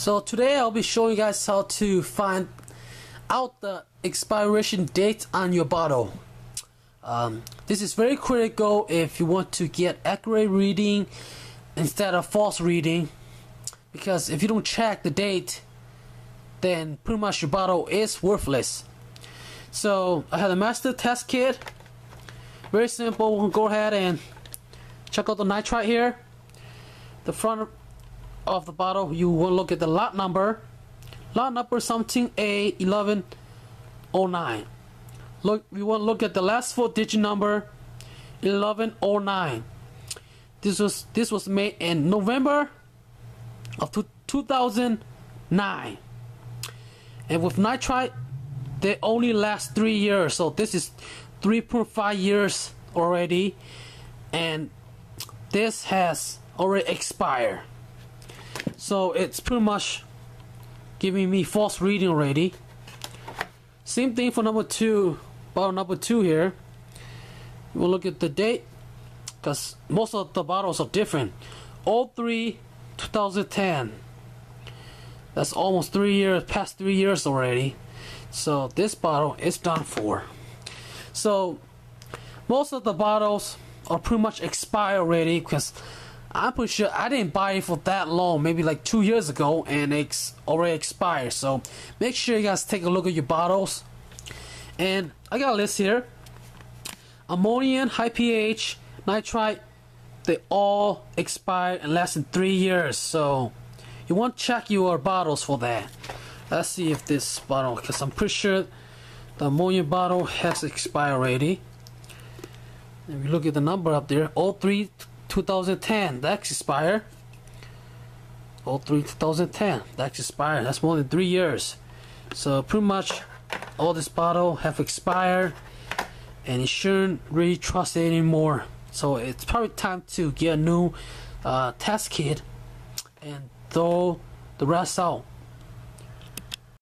So today I'll be showing you guys how to find out the expiration date on your bottle. Um, this is very critical if you want to get accurate reading instead of false reading because if you don't check the date then pretty much your bottle is worthless. So I have a master test kit. Very simple. We'll go ahead and check out the nitrite here. The front of the bottle, you will look at the lot number. Lot number something A1109. Look, we will look at the last four digit number 1109. This was this was made in November of 2009. And with nitrite, they only last three years. So this is 3.5 years already, and this has already expired. So it's pretty much giving me false reading already. Same thing for number two, bottle number two here. We'll look at the date because most of the bottles are different. All three 2010. That's almost three years, past three years already. So this bottle is done for. So most of the bottles are pretty much expired already because I'm pretty sure I didn't buy it for that long, maybe like two years ago, and it's already expired. So make sure you guys take a look at your bottles. And I got a list here: ammonium, high pH, nitrite. They all expire in less than three years. So you want to check your bottles for that. Let's see if this bottle, because I'm pretty sure the ammonia bottle has expired already. If you look at the number up there, all 03 2010, that's expired. 03 2010, that's expired. That's more than three years. So pretty much all this bottle have expired and you shouldn't really trust it anymore. So it's probably time to get a new uh, test kit and throw the rest out.